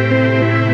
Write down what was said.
Música